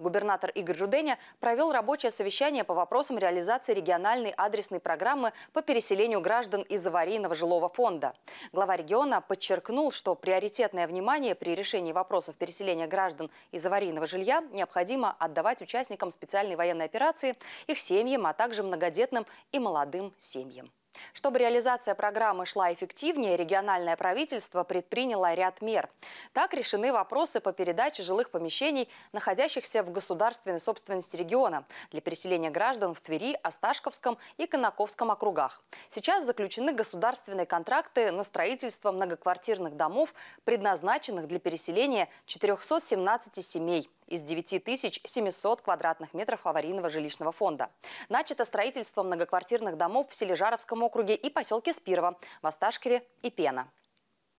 Губернатор Игорь Жуденя провел рабочее совещание по вопросам реализации региональной адресной программы по переселению граждан из аварийного жилого фонда. Глава региона подчеркнул, что приоритетное внимание при решении вопросов переселения граждан из аварийного жилья необходимо отдавать участникам специальной военной операции, их семьям, а также многодетным и молодым семьям. Чтобы реализация программы шла эффективнее, региональное правительство предприняло ряд мер. Так решены вопросы по передаче жилых помещений, находящихся в государственной собственности региона, для переселения граждан в Твери, Осташковском и Конаковском округах. Сейчас заключены государственные контракты на строительство многоквартирных домов, предназначенных для переселения 417 семей из 9700 квадратных метров аварийного жилищного фонда. Начато строительство многоквартирных домов в Сележаровском округе и поселке Спирово, в Осташкове и Пена.